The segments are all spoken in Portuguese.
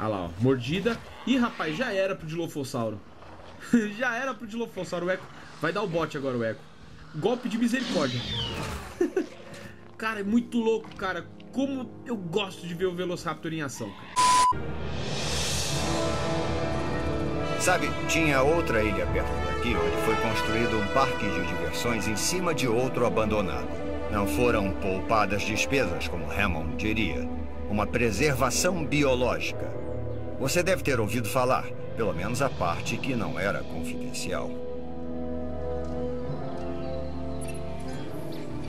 Olha lá, ó. Mordida. Ih, rapaz, já era pro Dilofossauro. já era pro Dilofossauro. O Eco vai dar o bote agora, o Eco. Golpe de misericórdia. cara, é muito louco, cara. Como eu gosto de ver o Velociraptor em ação, cara. Sabe, tinha outra ilha perto daqui onde foi construído um parque de diversões em cima de outro abandonado. Não foram poupadas despesas, como Hammond diria. Uma preservação biológica. Você deve ter ouvido falar, pelo menos a parte que não era confidencial.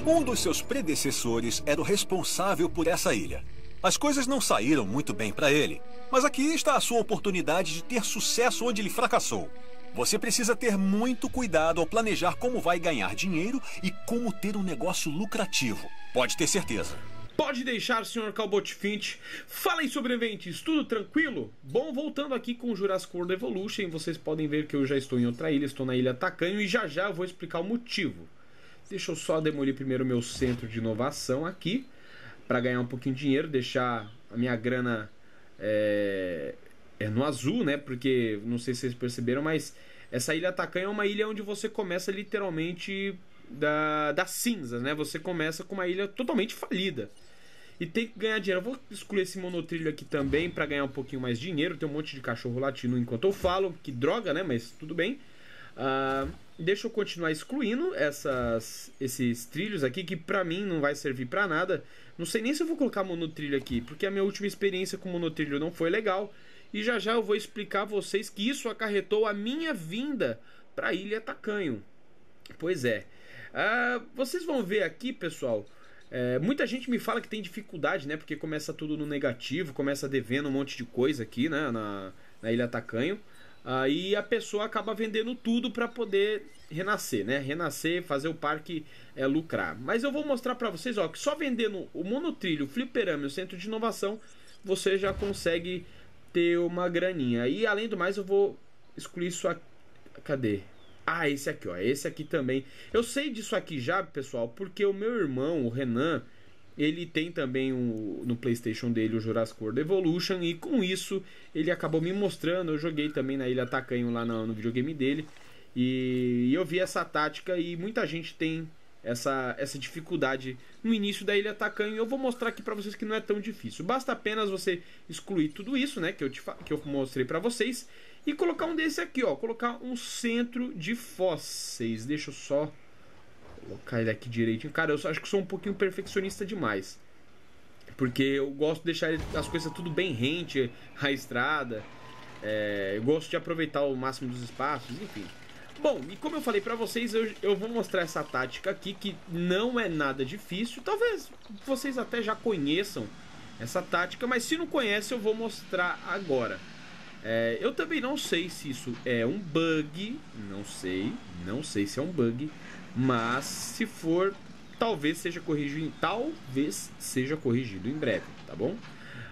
Um dos seus predecessores era o responsável por essa ilha. As coisas não saíram muito bem para ele, mas aqui está a sua oportunidade de ter sucesso onde ele fracassou. Você precisa ter muito cuidado ao planejar como vai ganhar dinheiro e como ter um negócio lucrativo. Pode ter certeza. Pode deixar, Sr. Calbot Finch. Falem sobre eventos, tudo tranquilo? Bom, voltando aqui com o Jurassic World Evolution, vocês podem ver que eu já estou em outra ilha, estou na ilha Tacanho e já já eu vou explicar o motivo. Deixa eu só demolir primeiro o meu centro de inovação aqui, para ganhar um pouquinho de dinheiro, deixar a minha grana é, é no azul, né? Porque não sei se vocês perceberam, mas essa ilha Tacanho é uma ilha onde você começa literalmente da, das cinzas, né? Você começa com uma ilha totalmente falida. E tem que ganhar dinheiro. Eu vou excluir esse monotrilho aqui também para ganhar um pouquinho mais dinheiro. Tem um monte de cachorro latindo enquanto eu falo. Que droga, né? Mas tudo bem. Uh, deixa eu continuar excluindo essas, esses trilhos aqui que pra mim não vai servir pra nada. Não sei nem se eu vou colocar monotrilho aqui, porque a minha última experiência com monotrilho não foi legal. E já já eu vou explicar a vocês que isso acarretou a minha vinda pra Ilha Tacanho. Pois é. Uh, vocês vão ver aqui, pessoal. É, muita gente me fala que tem dificuldade, né? Porque começa tudo no negativo, começa devendo um monte de coisa aqui, né? Na, na Ilha Tacanho. Aí a pessoa acaba vendendo tudo para poder renascer, né? Renascer, fazer o parque é, lucrar. Mas eu vou mostrar para vocês, ó, que só vendendo o monotrilho, o fliperama e o centro de inovação, você já consegue ter uma graninha. E além do mais, eu vou excluir aqui. Cadê? Ah, esse aqui, ó. Esse aqui também. Eu sei disso aqui já, pessoal, porque o meu irmão, o Renan, ele tem também um, no PlayStation dele o Jurassic World Evolution e com isso ele acabou me mostrando. Eu joguei também na Ilha Tacanho lá no, no videogame dele e, e eu vi essa tática e muita gente tem essa, essa dificuldade no início da Ilha Tacanho. Eu vou mostrar aqui para vocês que não é tão difícil. Basta apenas você excluir tudo isso, né, que eu, te, que eu mostrei para vocês e colocar um desse aqui, ó, colocar um centro de fósseis. Deixa eu só colocar ele aqui direitinho. Cara, eu acho que sou um pouquinho perfeccionista demais. Porque eu gosto de deixar as coisas tudo bem rente, a estrada. É, eu gosto de aproveitar o máximo dos espaços, enfim. Bom, e como eu falei pra vocês, eu, eu vou mostrar essa tática aqui que não é nada difícil. Talvez vocês até já conheçam essa tática, mas se não conhece eu vou mostrar agora. É, eu também não sei se isso é um bug, não sei, não sei se é um bug, mas se for, talvez seja corrigido, talvez seja corrigido em breve, tá bom?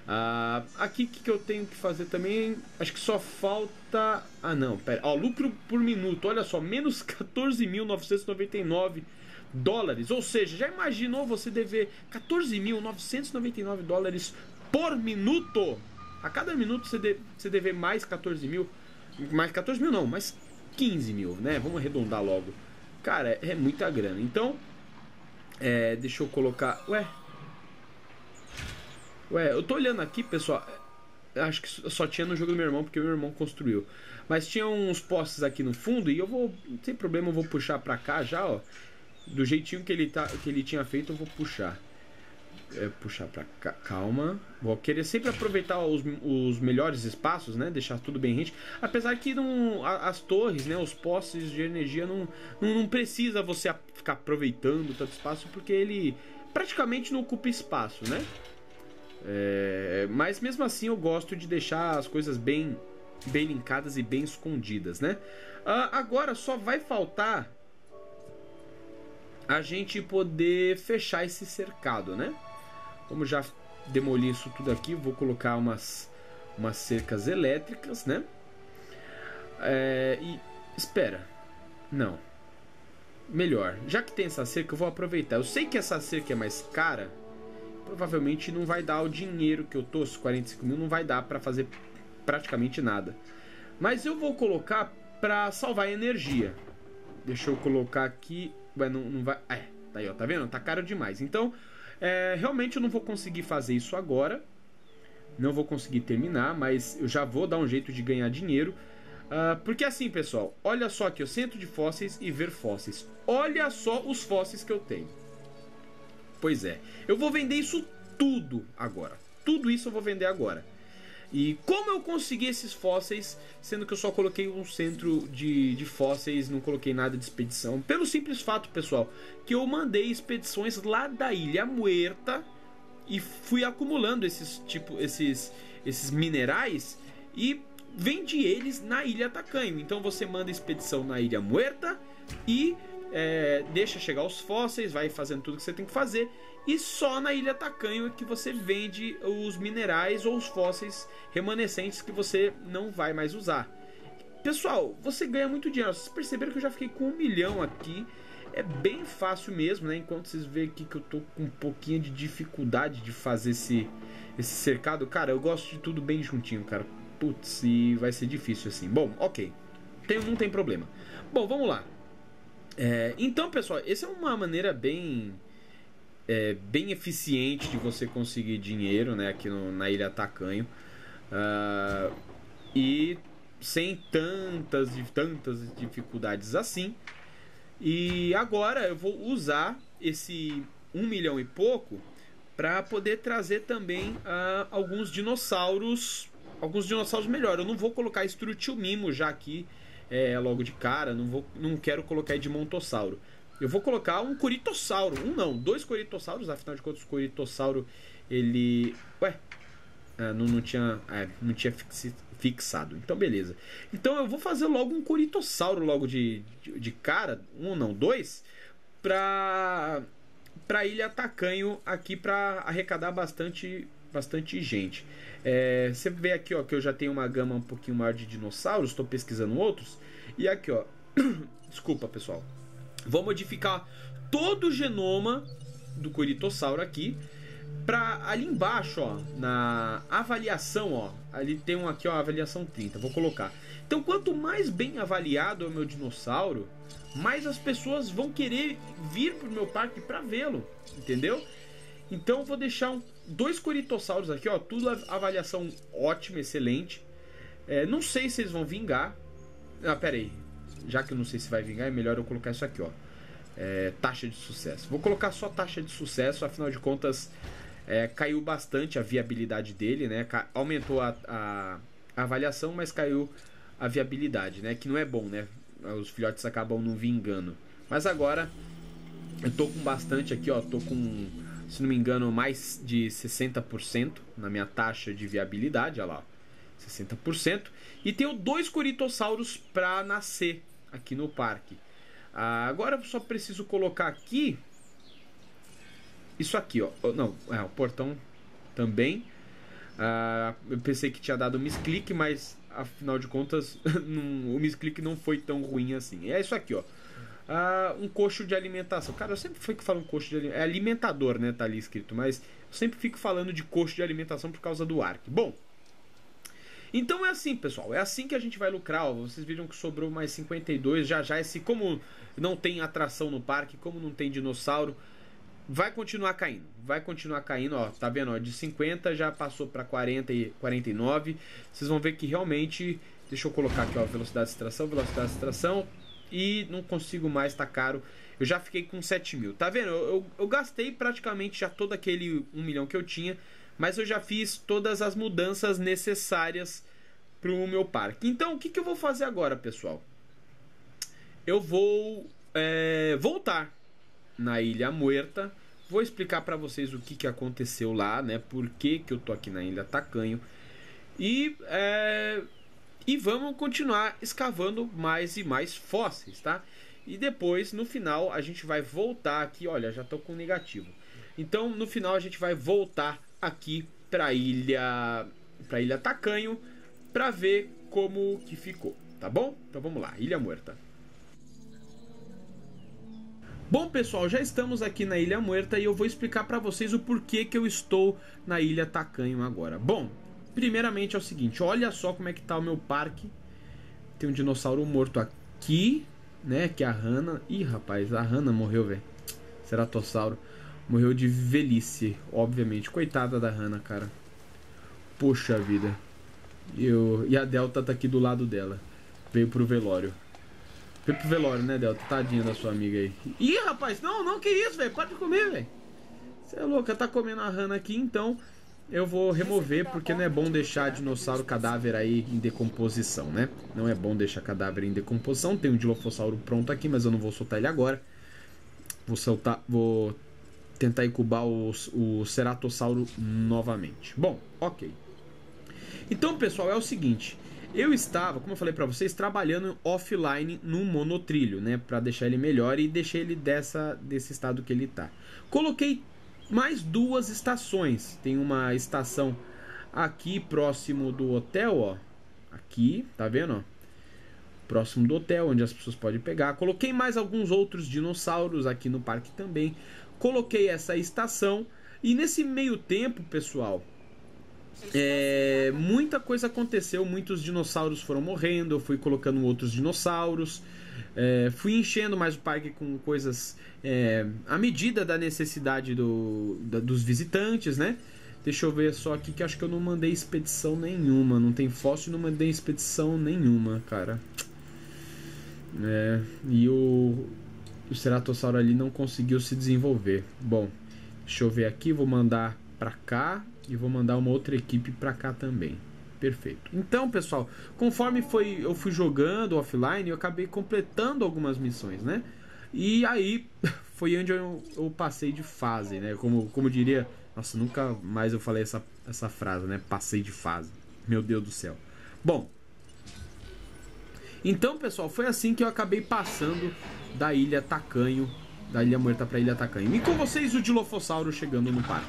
Ah, aqui que, que eu tenho que fazer também, acho que só falta, ah não, pera, ó, lucro por minuto, olha só, menos 14.999 dólares, ou seja, já imaginou você dever 14.999 dólares por minuto? A cada minuto você, de, você dever mais 14 mil, mais 14 mil não, mais 15 mil, né? Vamos arredondar logo. Cara, é muita grana. Então, é, deixa eu colocar. Ué. Ué, eu tô olhando aqui, pessoal. Acho que só tinha no jogo do meu irmão, porque o meu irmão construiu. Mas tinha uns postes aqui no fundo e eu vou. Sem problema, eu vou puxar pra cá já, ó. Do jeitinho que ele, tá, que ele tinha feito, eu vou puxar é, puxar para cá, calma. Vou querer sempre aproveitar os, os melhores espaços, né? Deixar tudo bem rente. Apesar que não, as torres, né? Os postes de energia não, não, não precisa você ficar aproveitando tanto espaço porque ele praticamente não ocupa espaço, né? É, mas mesmo assim eu gosto de deixar as coisas bem bem linkadas e bem escondidas, né? Uh, agora só vai faltar a gente poder fechar esse cercado, né? Vamos já demolir isso tudo aqui. Vou colocar umas, umas cercas elétricas, né? É, e espera. Não. Melhor. Já que tem essa cerca, eu vou aproveitar. Eu sei que essa cerca é mais cara. provavelmente não vai dar o dinheiro que eu tô, os 45 mil, não vai dar para fazer praticamente nada. Mas eu vou colocar para salvar energia. Deixa eu colocar aqui. Ué, não, não vai. É, tá aí, ó, tá vendo? Tá caro demais. Então, é, realmente eu não vou conseguir fazer isso agora. Não vou conseguir terminar, mas eu já vou dar um jeito de ganhar dinheiro. Uh, porque assim, pessoal, olha só aqui, o centro de fósseis e ver fósseis. Olha só os fósseis que eu tenho. Pois é, eu vou vender isso tudo agora. Tudo isso eu vou vender agora. E como eu consegui esses fósseis, sendo que eu só coloquei um centro de, de fósseis, não coloquei nada de expedição? Pelo simples fato, pessoal, que eu mandei expedições lá da Ilha Muerta e fui acumulando esses tipo esses esses minerais e vende eles na Ilha Tacanho. Então você manda expedição na Ilha Muerta e é, deixa chegar os fósseis, vai fazendo tudo que você tem que fazer. E só na Ilha Tacanho é que você vende os minerais ou os fósseis remanescentes que você não vai mais usar. Pessoal, você ganha muito dinheiro. Vocês perceberam que eu já fiquei com um milhão aqui. É bem fácil mesmo, né? Enquanto vocês veem aqui que eu tô com um pouquinho de dificuldade de fazer esse, esse cercado. Cara, eu gosto de tudo bem juntinho, cara putz, e vai ser difícil assim. Bom, ok. Tem, não tem problema. Bom, vamos lá. É, então, pessoal, essa é uma maneira bem é, bem eficiente de você conseguir dinheiro, né, aqui no, na Ilha Tacanho. Uh, e sem tantas e tantas dificuldades assim. E agora eu vou usar esse um milhão e pouco para poder trazer também uh, alguns dinossauros alguns dinossauros melhor. Eu não vou colocar Strutil Mimo já aqui é, logo de cara. Não, vou, não quero colocar Edmontossauro. Eu vou colocar um Coritossauro. Um não, dois Coritossauros. Afinal de contas, o Coritossauro ele. Ué, é, não, não tinha, é, não tinha fixado. Então, beleza. Então, eu vou fazer logo um Coritossauro logo de, de, de cara. Um não, dois. Pra, pra Ilha Tacanho aqui para arrecadar bastante, bastante gente. É, você vê aqui ó, que eu já tenho uma gama um pouquinho maior de dinossauros, estou pesquisando outros. E aqui, ó, desculpa pessoal, vou modificar todo o genoma do Coritossauro aqui para ali embaixo, ó, na avaliação, ó, ali tem um aqui, ó, avaliação 30, vou colocar. Então, quanto mais bem avaliado é o meu dinossauro, mais as pessoas vão querer vir pro meu parque para vê-lo, entendeu? Então, vou deixar um dois Coritossauros aqui, ó. Tudo avaliação ótima, excelente. É, não sei se eles vão vingar. Ah, pera aí. Já que eu não sei se vai vingar, é melhor eu colocar isso aqui, ó. É, taxa de sucesso. Vou colocar só taxa de sucesso, afinal de contas, é, caiu bastante a viabilidade dele, né? Aumentou a, a, a, avaliação, mas caiu a viabilidade, né? Que não é bom, né? Os filhotes acabam não vingando. Mas agora eu tô com bastante aqui, ó. Tô com se não me engano, mais de 60% na minha taxa de viabilidade, olha lá, 60%. E tenho dois coritossauros para nascer aqui no parque. Ah, agora eu só preciso colocar aqui isso aqui, ó. Não, é, o portão também. Ah, eu pensei que tinha dado misclick, mas afinal de contas não, o misclick não foi tão ruim assim. É isso aqui, ó um coxo de alimentação. Cara, eu sempre fico falando coxo de alimentação. É alimentador, né? Tá ali escrito. Mas eu sempre fico falando de coxo de alimentação por causa do ARC. Bom, então é assim, pessoal. É assim que a gente vai lucrar. Ó. Vocês viram que sobrou mais 52. Já já, esse como não tem atração no parque, como não tem dinossauro, vai continuar caindo. Vai continuar caindo, ó. Tá vendo? Ó, de 50 já passou para 40 e 49. Vocês vão ver que realmente. Deixa eu colocar aqui, ó. Velocidade de extração, velocidade de extração e não consigo mais, tá caro. Eu já fiquei com 7 mil. Tá vendo? Eu, eu, eu, gastei praticamente já todo aquele 1 milhão que eu tinha, mas eu já fiz todas as mudanças necessárias pro meu parque. Então, o que, que eu vou fazer agora, pessoal? Eu vou é, voltar na Ilha Muerta. Vou explicar para vocês o que, que aconteceu lá, né? Por que, que eu tô aqui na Ilha Tacanho. E é, e vamos continuar escavando mais e mais fósseis, tá? E depois, no final, a gente vai voltar aqui. Olha, já estou com negativo. Então, no final, a gente vai voltar aqui para ilha, para ilha Tacanho, para ver como que ficou, tá bom? Então vamos lá, Ilha Muerta. Bom, pessoal, já estamos aqui na Ilha Muerta e eu vou explicar para vocês o porquê que eu estou na Ilha Tacanho agora. Bom, primeiramente é o seguinte, olha só como é que tá o meu parque. Tem um dinossauro morto aqui, né, que é a Hanna. Ih, rapaz, a Hanna morreu, velho. Ceratossauro. Morreu de velhice, obviamente. Coitada da Hanna, cara. Poxa vida. Eu... E a Delta tá aqui do lado dela. Veio pro velório. Foi pro velório, né, Delta? Tadinha da sua amiga aí. Ih, rapaz, não, não, que isso, velho. Pode comer, velho. Você é louca, tá comendo a rana aqui, então eu vou remover, porque não é bom deixar dinossauro cadáver aí em decomposição, né? Não é bom deixar cadáver em decomposição. Tem um dilofossauro pronto aqui, mas eu não vou soltar ele agora. Vou soltar, vou tentar incubar o, ceratossauro novamente. Bom, ok. Então, pessoal, é o seguinte. Eu estava, como eu falei para vocês, trabalhando offline no monotrilho, né, para deixar ele melhor e deixei ele dessa desse estado que ele tá. Coloquei mais duas estações. Tem uma estação aqui próximo do hotel, ó. Aqui, tá vendo, ó? Próximo do hotel, onde as pessoas podem pegar. Coloquei mais alguns outros dinossauros aqui no parque também. Coloquei essa estação e nesse meio tempo, pessoal, é, muita coisa aconteceu, muitos dinossauros foram morrendo, eu fui colocando outros dinossauros, é, fui enchendo mais o parque com coisas é, à medida da necessidade do, da, dos visitantes, né? Deixa eu ver só aqui que acho que eu não mandei expedição nenhuma, não tem fóssil, não mandei expedição nenhuma, cara. É, e o, o Ceratossauro ali não conseguiu se desenvolver. Bom, deixa eu ver aqui, vou mandar pra cá e vou mandar uma outra equipe para cá também. Perfeito. Então, pessoal, conforme foi eu fui jogando offline, eu acabei completando algumas missões, né? E aí foi onde eu, eu passei de fase, né? Como, como diria, nossa, nunca mais eu falei essa, essa frase, né? Passei de fase. Meu Deus do céu. Bom, então, pessoal, foi assim que eu acabei passando da ilha Tacanho, da ilha Muerta para ilha Tacanho. E com vocês o Dilofossauro chegando no parque.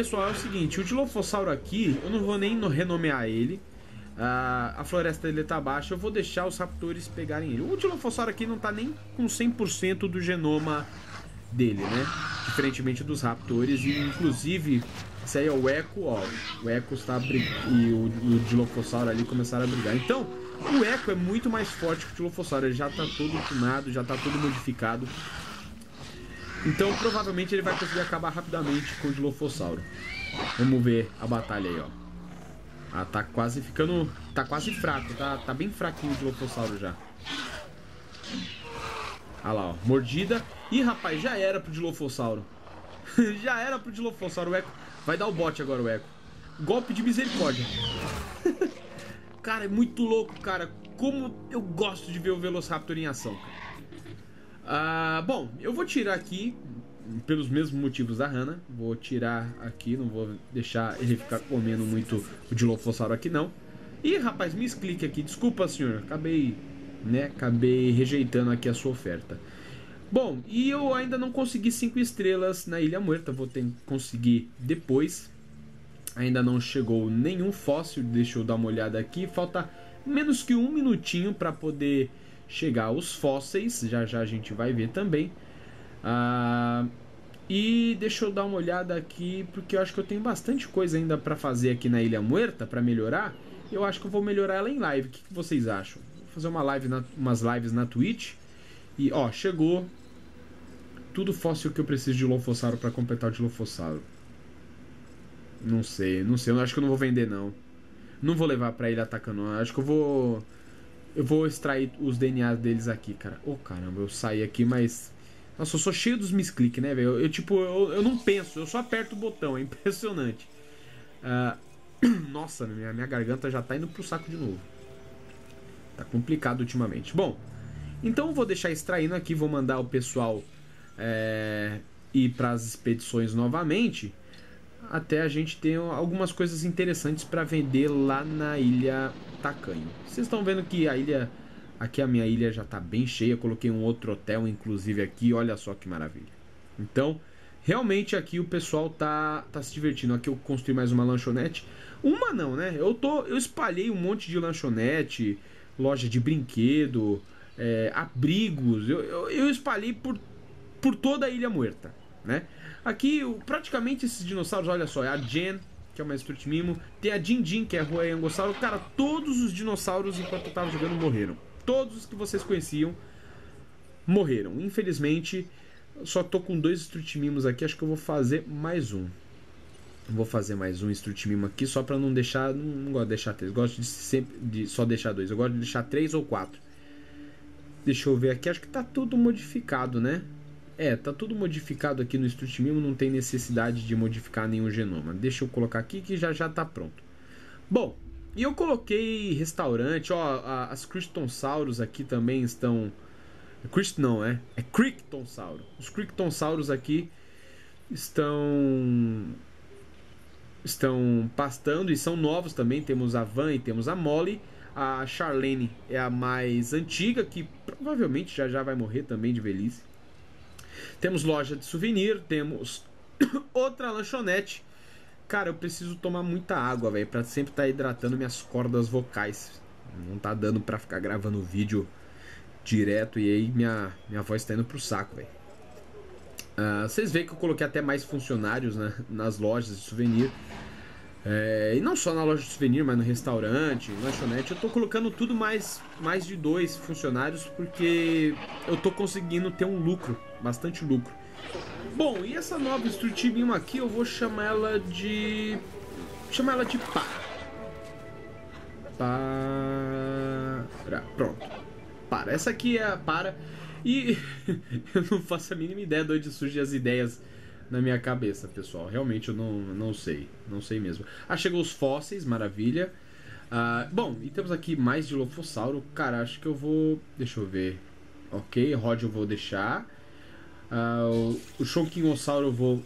Pessoal, é o seguinte, o Dilofossauro aqui, eu não vou nem renomear ele. Uh, a floresta dele tá baixa, eu vou deixar os raptores pegarem ele. O Dilofossauro aqui não tá nem com 100% do genoma dele, né? Diferentemente dos raptores, e inclusive, isso aí é o Echo, ó. O Echo está e o, o ali começaram a brigar. Então, o Echo é muito mais forte que o Dilofossauro, ele já tá todo tunado, já tá todo modificado. Então provavelmente ele vai conseguir acabar rapidamente com o Dilofossauro. Vamos ver a batalha aí, ó. Ah, tá quase ficando... Tá quase fraco, tá, tá bem fraquinho o Dilofossauro já. Olha lá, ó. Mordida. Ih, rapaz, já era pro Dilofossauro. já era pro Dilofossauro. O Eco vai dar o bote agora, o Eco. Golpe de misericórdia. cara, é muito louco, cara. Como eu gosto de ver o Velociraptor em ação, cara. Ah, bom, eu vou tirar aqui, pelos mesmos motivos da Hannah. Vou tirar aqui, não vou deixar ele ficar comendo muito o Dilophosauro aqui não. E rapaz, me explique aqui, desculpa senhor, acabei, né, acabei rejeitando aqui a sua oferta. Bom, e eu ainda não consegui 5 estrelas na Ilha Muerta, vou ter que conseguir depois. Ainda não chegou nenhum fóssil, deixa eu dar uma olhada aqui. Falta menos que um minutinho para poder chegar os fósseis, já já a gente vai ver também. Ah, e deixa eu dar uma olhada aqui, porque eu acho que eu tenho bastante coisa ainda para fazer aqui na Ilha Muerta para melhorar. Eu acho que eu vou melhorar ela em live. O que, que vocês acham? Vou fazer uma live na, umas lives na Twitch. E ó, chegou tudo fóssil que eu preciso de Lofossauro para completar o de Lofossauro. Não sei, não sei. Eu acho que eu não vou vender não. Não vou levar pra ilha atacando. Acho que eu vou eu vou extrair os DNA deles aqui, cara. Ô, oh, caramba, eu saí aqui, mas... Nossa, eu sou cheio dos misclick, né, velho? Eu, eu, tipo, eu, eu não penso, eu só aperto o botão. É impressionante. Uh... Nossa, minha, minha garganta já tá indo pro saco de novo. Tá complicado ultimamente. Bom, então eu vou deixar extraindo aqui. Vou mandar o pessoal é, ir para as expedições novamente até a gente ter algumas coisas interessantes para vender lá na ilha Tacanho. Vocês estão vendo que a ilha, aqui a minha ilha já está bem cheia, coloquei um outro hotel inclusive aqui, olha só que maravilha. Então, realmente aqui o pessoal tá, tá se divertindo. Aqui eu construí mais uma lanchonete. Uma não, né? Eu, tô, eu espalhei um monte de lanchonete, loja de brinquedo, é, abrigos. Eu, eu, eu, espalhei por, por toda a Ilha Muerta, né? Aqui, praticamente esses dinossauros, olha só, é a Jen, que é uma Strutt Mimo. Tem a Din Din, que é a Rua Angossauro. Cara, todos os dinossauros, enquanto eu tava jogando, morreram. Todos os que vocês conheciam morreram. Infelizmente, só tô com dois Strutt Mimos aqui. Acho que eu vou fazer mais um. Vou fazer mais um Strutt Mimo aqui, só pra não deixar... Não, não gosto de deixar três. Gosto de, sempre, de só deixar dois. Eu gosto de deixar três ou quatro. Deixa eu ver aqui. Acho que tá tudo modificado, né? É, tá tudo modificado aqui no Strutmimo, não tem necessidade de modificar nenhum genoma. Deixa eu colocar aqui que já já tá pronto. Bom, e eu coloquei restaurante, ó, as Cristonsauros aqui também estão... Crist não, é? É Crichtonsauro. Os Crichtonsauros aqui estão estão pastando e são novos também. Temos a Van e temos a Molly. A Charlene é a mais antiga, que provavelmente já já vai morrer também de velhice. Temos loja de souvenir, temos outra lanchonete. Cara, eu preciso tomar muita água, velho, para sempre estar tá hidratando minhas cordas vocais. Não tá dando para ficar gravando vídeo direto e aí minha, minha voz tá indo pro saco, velho. Uh, vocês veem que eu coloquei até mais funcionários né, nas lojas de souvenir. É, e não só na loja de souvenir, mas no restaurante, lanchonete, eu tô colocando tudo mais, mais de dois funcionários porque eu tô conseguindo ter um lucro, bastante lucro. Bom, e essa nova Beam aqui eu vou chamar ela de. chamar ela de para. Para. Pronto. Para. Essa aqui é a para. E eu não faço a mínima ideia de onde surgem as ideias na minha cabeça, pessoal. Realmente eu não, não sei. Não sei mesmo. Ah, chegou os fósseis, maravilha. Ah, bom, e temos aqui mais de Lofossauro. Cara, acho que eu vou. Deixa eu ver. Ok, Rod eu vou deixar. Ah, o, o Shonkinossauro eu vou,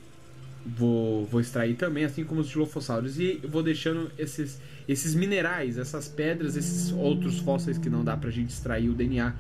vou, vou extrair também, assim como os Dilofossauros. E vou deixando esses, esses minerais, essas pedras, esses outros fósseis que não dá pra gente extrair o DNA.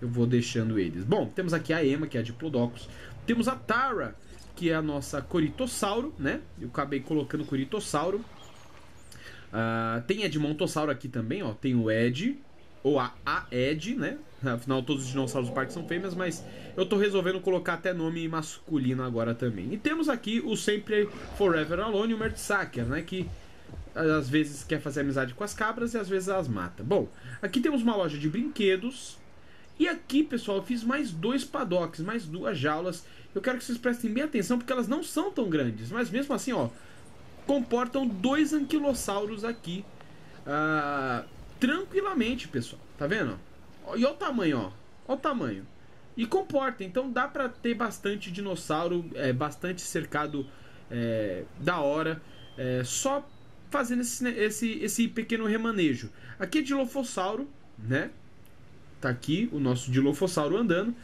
Eu vou deixando eles. Bom, temos aqui a Ema, que é a Diplodocus. Temos a Tara, que é a nossa Coritossauro, né? Eu acabei colocando Coritossauro. Uh, tem Edmontossauro aqui também, ó. Tem o Ed, ou a, a Ed, né? Afinal, todos os dinossauros do parque são fêmeas, mas eu tô resolvendo colocar até nome masculino agora também. E temos aqui o sempre Forever Alone, o Mertsacker, né? Que às vezes quer fazer amizade com as cabras e às vezes as mata. Bom, aqui temos uma loja de brinquedos. E aqui, pessoal, eu fiz mais dois paddocks, mais duas jaulas eu quero que vocês prestem bem atenção porque elas não são tão grandes, mas mesmo assim, ó, comportam dois anquilossauros aqui uh, tranquilamente, pessoal. Tá vendo? E olha o tamanho, ó. Olha o tamanho. E comporta, então dá pra ter bastante dinossauro, é, bastante cercado é, da hora, é, só fazendo esse, esse, esse pequeno remanejo. Aqui é Dilofossauro, né? Tá aqui o nosso Dilofossauro andando.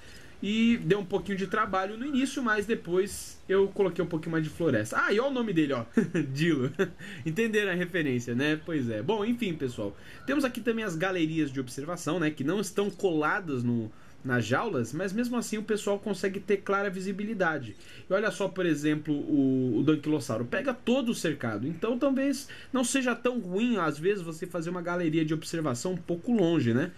E deu um pouquinho de trabalho no início, mas depois eu coloquei um pouquinho mais de floresta. Ah, e olha o nome dele, ó. Dilo. Entenderam a referência, né? Pois é. Bom, enfim, pessoal. Temos aqui também as galerias de observação, né? Que não estão coladas no, nas jaulas, mas mesmo assim o pessoal consegue ter clara visibilidade. E olha só, por exemplo, o, o Danquilossauro pega todo o cercado, então talvez não seja tão ruim, às vezes, você fazer uma galeria de observação um pouco longe, né?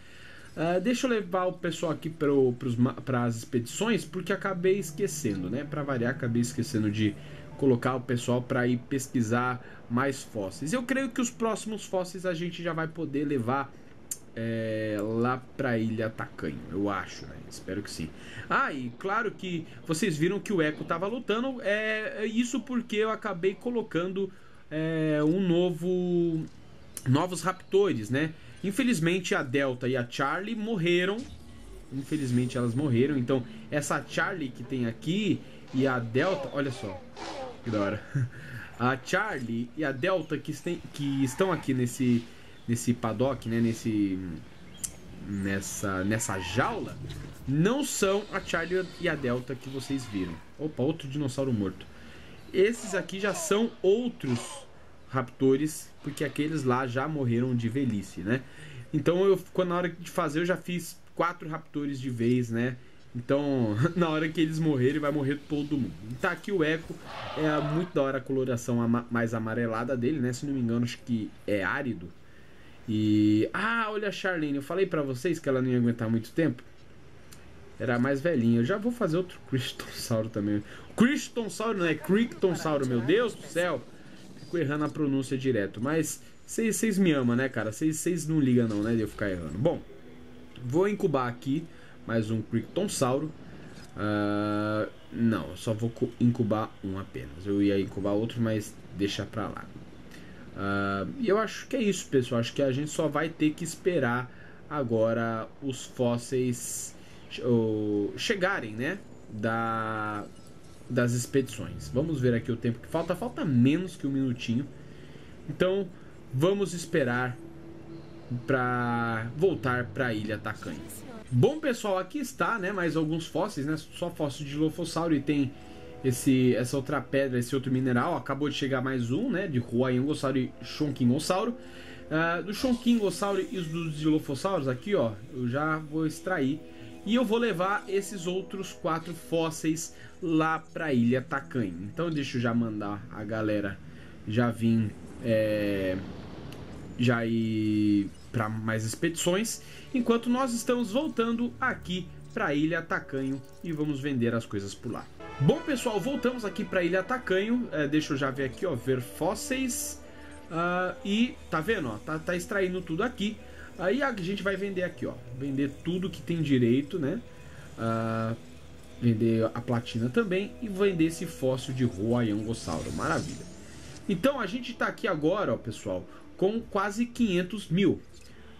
Uh, deixa eu levar o pessoal aqui para as expedições, porque acabei esquecendo, né? Para variar, acabei esquecendo de colocar o pessoal para ir pesquisar mais fósseis. Eu creio que os próximos fósseis a gente já vai poder levar é, lá para a Ilha Tacanho, eu acho, né? Espero que sim. Ah, e claro que vocês viram que o Echo estava lutando, é isso porque eu acabei colocando é, um novo novos raptores, né? Infelizmente a Delta e a Charlie morreram. Infelizmente elas morreram. Então essa Charlie que tem aqui e a Delta, olha só, que da hora. A Charlie e a Delta que, tem, que estão aqui nesse nesse paddock, né, nesse nessa nessa jaula, não são a Charlie e a Delta que vocês viram. Opa, outro dinossauro morto. Esses aqui já são outros raptores, porque aqueles lá já morreram de velhice, né? Então eu quando na hora de fazer eu já fiz quatro raptores de vez, né? Então, na hora que eles morrerem, vai morrer todo mundo. Tá aqui o Echo. É muito da hora a coloração ama mais amarelada dele, né? Se não me engano, acho que é árido. E. Ah, olha a Charlene. Eu falei para vocês que ela não ia aguentar muito tempo. Era mais velhinha. Eu já vou fazer outro Cristonssauro também. Cristonssauro não é Crictonsauro, meu Deus do céu. Fico errando a pronúncia direto. Mas vocês me amam, né, cara? Vocês não ligam não, né, de eu ficar errando. Bom, vou incubar aqui mais um Crictonsauro. Uh, não, só vou incubar um apenas. Eu ia incubar outro, mas deixa pra lá. Uh, e eu acho que é isso, pessoal. Acho que a gente só vai ter que esperar agora os fósseis chegarem, né? Da, das expedições. Vamos ver aqui o tempo que falta. Falta menos que um minutinho. Então, vamos esperar para voltar para a ilha Tacanho. Bom, pessoal, aqui está, né? Mais alguns fósseis, né? Só fósseis de Lofossauro e tem esse, essa outra pedra, esse outro mineral. Acabou de chegar mais um, né? De Huayangossauro e Shonkingosauro. Uh, do Shonkingosauro e os dos Dilofossauros aqui, ó, eu já vou extrair e eu vou levar esses outros quatro fósseis lá para a ilha Tacanho. Então deixa eu já mandar a galera já vir é, já ir para mais expedições, enquanto nós estamos voltando aqui para a ilha Tacanho e vamos vender as coisas por lá. Bom pessoal, voltamos aqui para a ilha Tacanho. É, deixa eu já ver aqui, ó, ver fósseis. Uh, e tá vendo, ó, tá, tá extraindo tudo aqui. Aí a gente vai vender aqui, ó. Vender tudo que tem direito, né? Uh, vender a platina também e vender esse fóssil de Royangossauro. Maravilha. Então a gente está aqui agora, ó, pessoal, com quase 500 mil.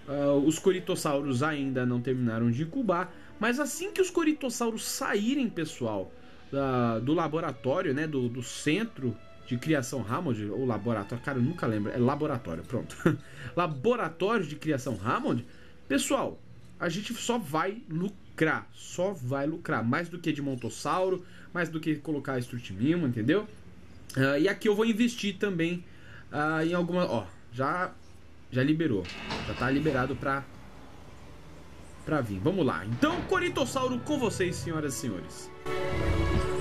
Uh, os coritossauros ainda não terminaram de incubar, mas assim que os coritossauros saírem, pessoal, do laboratório, né, do, do centro de criação Hammond, ou laboratório, cara, eu nunca lembro, é laboratório, pronto. laboratório de criação Hammond, pessoal, a gente só vai lucrar, só vai lucrar, mais do que de montossauro, mais do que colocar estrutimimo, entendeu? Uh, e aqui eu vou investir também uh, em alguma, ó, já já liberou, já tá liberado pra pra vir. Vamos lá. Então, Coritossauro com vocês, senhoras e senhores. Olha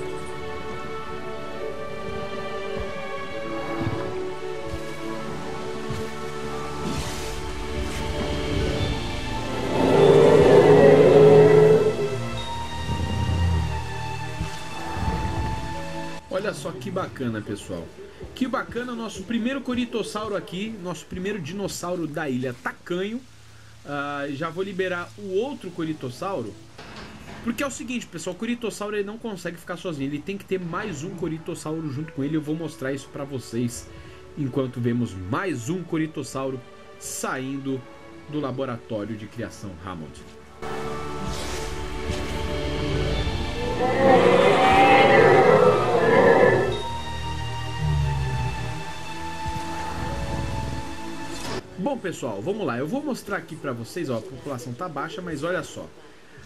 que bacana, pessoal. Que bacana, nosso primeiro coritossauro aqui, nosso primeiro dinossauro da ilha Tacanho. Uh, já vou liberar o outro coritossauro. Porque é o seguinte, pessoal, o coritossauro ele não consegue ficar sozinho. Ele tem que ter mais um coritossauro junto com ele. Eu vou mostrar isso para vocês enquanto vemos mais um coritossauro saindo do laboratório de criação Hammond. Pessoal, vamos lá. Eu vou mostrar aqui para vocês, ó, a população tá baixa, mas olha só.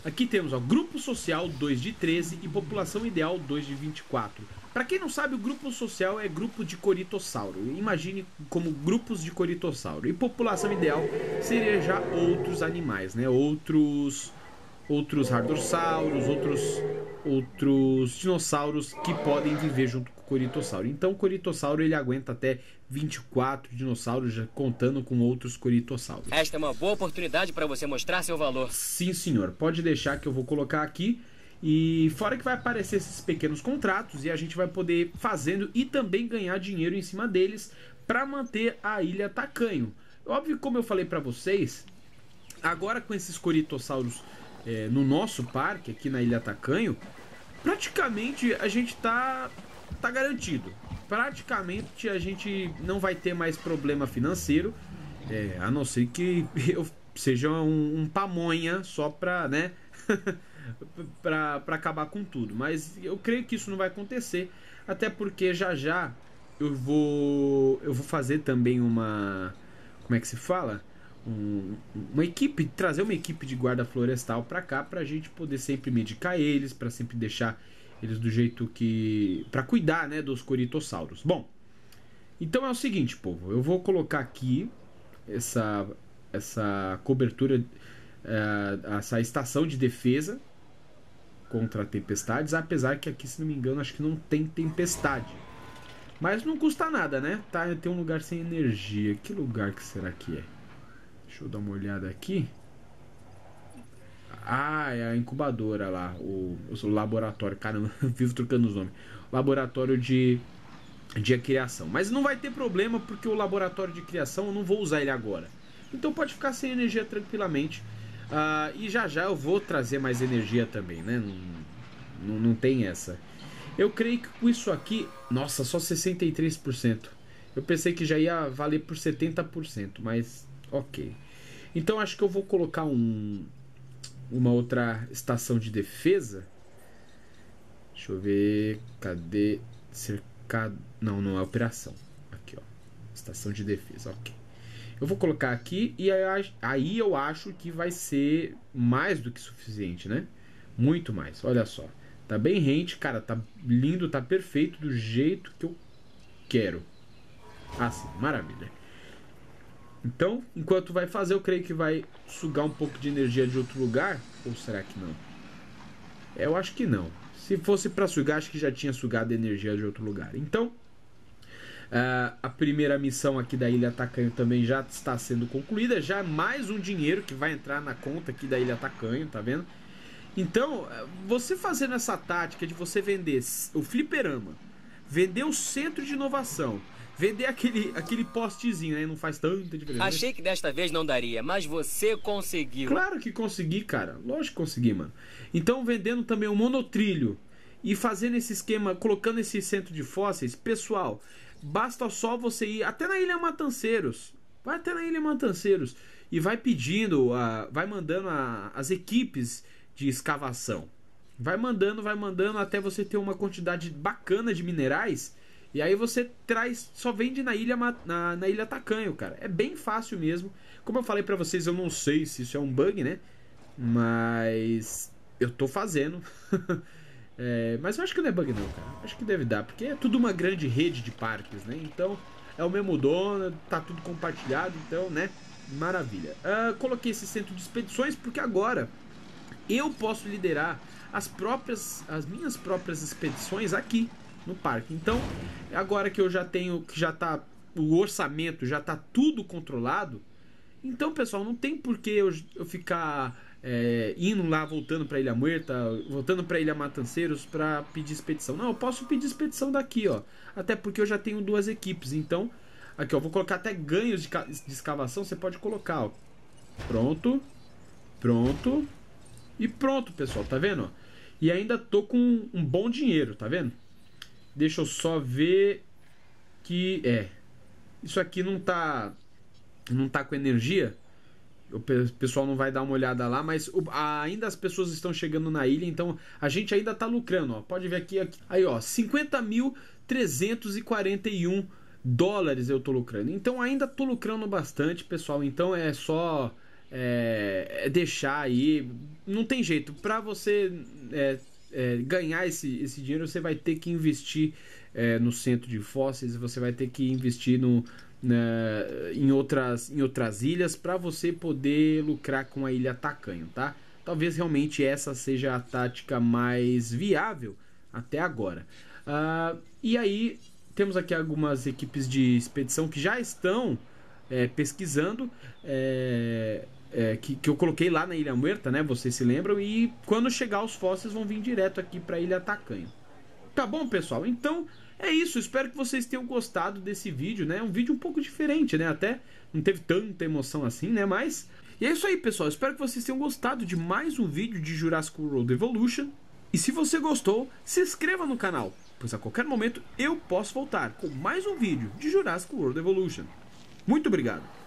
Aqui temos, ó, grupo social 2 de 13 e população ideal 2 de 24. Para quem não sabe, o grupo social é grupo de coritossauro. Imagine como grupos de coritossauro. E população ideal seria já outros animais, né? Outros outros rardossauros, outros outros dinossauros que podem viver junto coritossauro. Então o coritossauro ele aguenta até 24 dinossauros, já contando com outros coritossauros. Esta é uma boa oportunidade para você mostrar seu valor. Sim, senhor. Pode deixar que eu vou colocar aqui. E fora que vai aparecer esses pequenos contratos e a gente vai poder fazendo e também ganhar dinheiro em cima deles para manter a ilha tacanho. Óbvio, como eu falei para vocês, agora com esses coritossauros é, no nosso parque, aqui na Ilha Tacanho, praticamente a gente tá, tá garantido. Praticamente a gente não vai ter mais problema financeiro, é, a não ser que eu seja um, um pamonha só pra, né, pra acabar com tudo. Mas eu creio que isso não vai acontecer, até porque já já eu vou, eu vou fazer também uma. Como é que se fala? um, uma equipe, trazer uma equipe de guarda florestal para cá para a gente poder sempre medicar eles, para sempre deixar eles do jeito que para cuidar, né, dos coritossauros. Bom, então é o seguinte, povo, eu vou colocar aqui essa essa cobertura, uh, essa estação de defesa contra tempestades, apesar que aqui, se não me engano, acho que não tem tempestade. Mas não custa nada, né? Tá, tem um lugar sem energia. Que lugar que será que é? Deixa eu dar uma olhada aqui. Ah, é a incubadora lá, o, o laboratório. Caramba, vivo trocando os nomes. Laboratório de, de criação. Mas não vai ter problema porque o laboratório de criação eu não vou usar ele agora. Então pode ficar sem energia tranquilamente. Uh, e já já eu vou trazer mais energia também, né? Não, não, não tem essa. Eu creio que com isso aqui. Nossa, só 63%. Eu pensei que já ia valer por 70%, mas ok. Então acho que eu vou colocar um, uma outra estação de defesa. Deixa eu ver. Cadê? Cercado. Não, não é operação. Aqui, ó. Estação de defesa, ok. Eu vou colocar aqui e aí eu acho que vai ser mais do que suficiente, né? Muito mais. Olha só. Tá bem rente, cara. Tá lindo, tá perfeito do jeito que eu quero. Assim, maravilha. Então, enquanto vai fazer, eu creio que vai sugar um pouco de energia de outro lugar. Ou será que não? Eu acho que não. Se fosse para sugar, acho que já tinha sugado energia de outro lugar. Então, uh, a primeira missão aqui da Ilha Tacanho também já está sendo concluída. Já é mais um dinheiro que vai entrar na conta aqui da Ilha Tacanho, tá vendo? Então, você fazendo essa tática de você vender o fliperama, vender o centro de inovação Vender aquele, aquele postezinho, né? Não faz tanta diferença. Achei que desta vez não daria, mas você conseguiu. Claro que consegui, cara. Lógico que consegui, mano. Então, vendendo também um monotrilho e fazendo esse esquema, colocando esse centro de fósseis, pessoal, basta só você ir até na Ilha Matanceiros. Vai até na Ilha Matanceiros e vai pedindo, uh, vai mandando a, as equipes de escavação. Vai mandando, vai mandando até você ter uma quantidade bacana de minerais e aí você traz, só vende na ilha na, na ilha Tacanho, cara. É bem fácil mesmo. Como eu falei para vocês, eu não sei se isso é um bug, né? Mas eu tô fazendo. é, mas eu acho que não é bug não, cara. Acho que deve dar, porque é tudo uma grande rede de parques, né? Então é o mesmo dono, tá tudo compartilhado, então, né? Maravilha. Uh, coloquei esse centro de expedições porque agora eu posso liderar as próprias, as minhas próprias expedições aqui no parque. Então, agora que eu já tenho, que já tá o orçamento já tá tudo controlado, então, pessoal, não tem por que eu, eu ficar é, indo lá, voltando para Ilha Muerta, voltando para Ilha Matanceiros para pedir expedição. Não, eu posso pedir expedição daqui, ó. Até porque eu já tenho duas equipes. Então, aqui, ó, vou colocar até ganhos de, de escavação. Você pode colocar, ó. Pronto, pronto e pronto, pessoal. Tá vendo? E ainda tô com um bom dinheiro, tá vendo? Deixa eu só ver que é. Isso aqui não tá não tá com energia. O pessoal não vai dar uma olhada lá, mas o, ainda as pessoas estão chegando na ilha, então a gente ainda tá lucrando, ó. Pode ver aqui, aqui aí, ó, 50.341 dólares eu tô lucrando. Então ainda tô lucrando bastante, pessoal. Então é só é, é deixar aí, não tem jeito. Para você é, é, ganhar esse, esse dinheiro, você vai ter que investir é, no centro de fósseis, você vai ter que investir no, na, em, outras, em outras ilhas para você poder lucrar com a ilha Tacanho, tá? Talvez realmente essa seja a tática mais viável até agora. Uh, e aí temos aqui algumas equipes de expedição que já estão é, pesquisando. É, é, que, que eu coloquei lá na Ilha Muerta, né? Vocês se lembram? E quando chegar os fósseis vão vir direto aqui para Ilha Tacanho. Tá bom, pessoal? Então é isso. Espero que vocês tenham gostado desse vídeo, né? Um vídeo um pouco diferente, né? Até não teve tanta emoção assim, né? Mas e é isso aí, pessoal. Espero que vocês tenham gostado de mais um vídeo de Jurassic World Evolution. E se você gostou, se inscreva no canal, pois a qualquer momento eu posso voltar com mais um vídeo de Jurassic World Evolution. Muito obrigado!